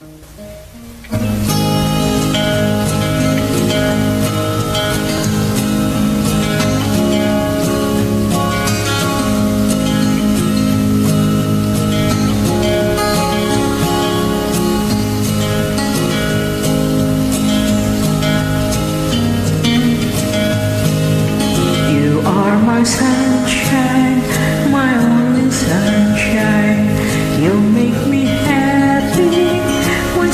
You are my sun.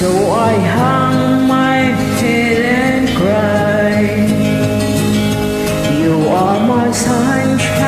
So I hung my head and cried. You are my sunshine.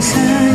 Xa